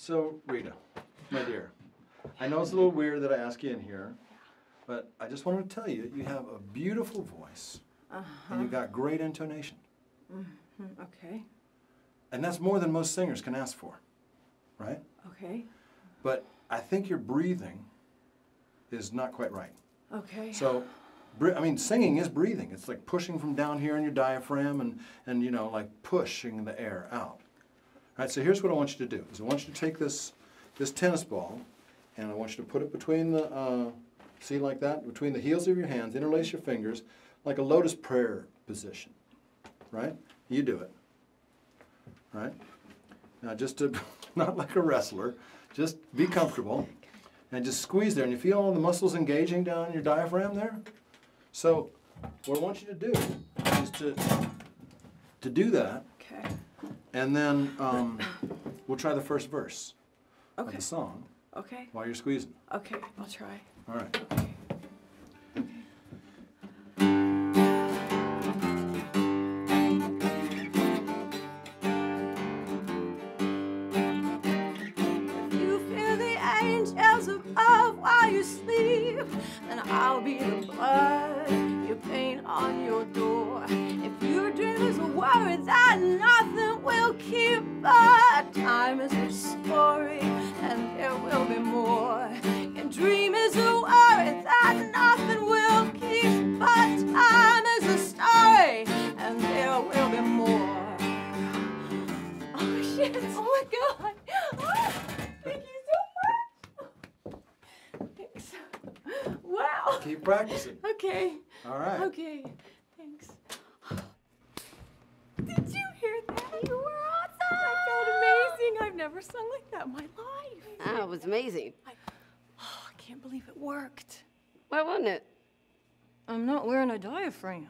So, Rita, my dear, I know it's a little weird that I ask you in here, but I just wanted to tell you, you have a beautiful voice, and you've got great intonation. Hmm, Okay, And that's more than most singers can ask for, right? okay, But I think your breathing is not quite right. okay. So, I mean, singing is breathing. It's like pushing from down here in your diaphragm and, and you know, like pushing the air out. All right, so here's what I want you to do. Is I want you to take this, this tennis ball, and I want you to put it between the, uh, see like that, between the heels of your hands, interlace your fingers, like a lotus prayer position, right? You do it, right? Now just to, not like a wrestler, just be comfortable, and just squeeze there, and you feel all the muscles engaging down your diaphragm there? So, what I want you to do is to, to do that, Okay, and then um, we'll try the first verse of okay, the song okay, while you're squeezing. okay, I'll try. All right. If you feel the angels above while you sleep, then I'll be the blood you paint on your door. God! Ah, thank you so much. Thanks. Wow. Keep practicing. Okay. All right. Okay. Thanks. Did you hear that? You were awesome. I felt amazing. I've never sung like that in my life. That it was amazing. Oh, I can't believe it worked. Why wasn't it? I'm not wearing a diaphragm.